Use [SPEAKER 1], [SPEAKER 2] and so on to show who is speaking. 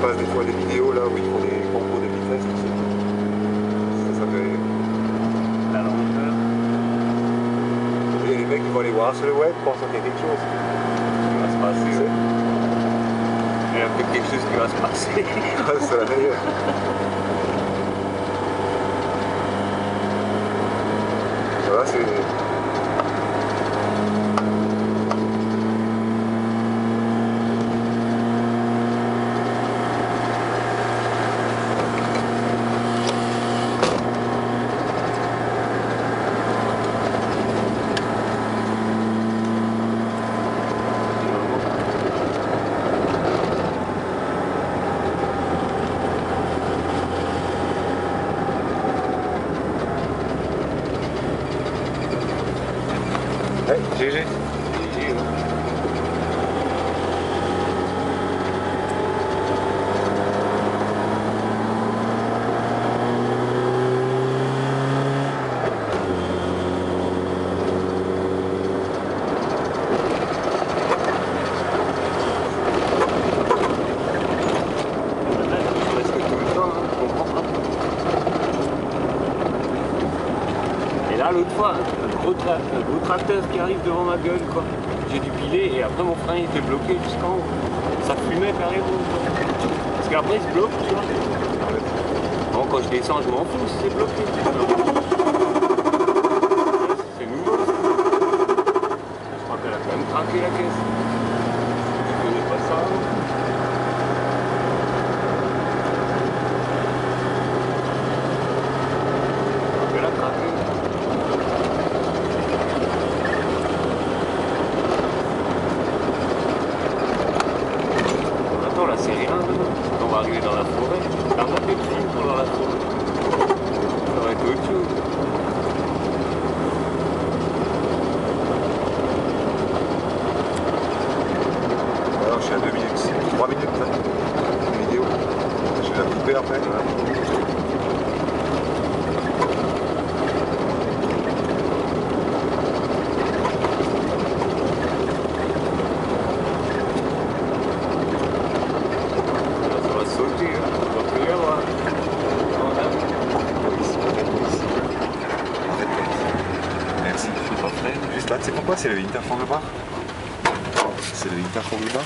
[SPEAKER 1] passe des fois des vidéos là où ils font des concours de vitesse, tout ça. Ça, ça fait...
[SPEAKER 2] La lenteur.
[SPEAKER 1] Et les mecs qui vont aller voir sur le web pensent qu'il y a quelque chose.
[SPEAKER 2] Qui va se passer. Il y a quelque chose qui va se passer. c'est
[SPEAKER 1] la meilleure. Et
[SPEAKER 2] là, l'autre fois, un gros tracteur qui arrive devant ma gueule, quoi. J'ai dû piler et après mon frein il était bloqué jusqu'en haut. Ça fumait carrément. Parce qu'après il se bloque, tu vois. Bon, quand je descends, je m'en fous c'est bloqué. C'est nouveau. Je crois qu'elle a quand même craqué la caisse. Je connais pas ça. Elle a craqué. Attends, la série 1, on va arriver dans la forêt. Remarqué le film pour dans la forêt Ça va être autre chose.
[SPEAKER 1] Alors, je suis à 2 minutes. 3 minutes, là. La vidéo. Je vais la couper après.
[SPEAKER 2] Là, ça va sauter, hein. on va plus rien voir.
[SPEAKER 1] Ici, peut-être ici. Merci. Je suis
[SPEAKER 2] pas
[SPEAKER 1] là, tu pourquoi C'est le Interphone bar C'est le Interphone bar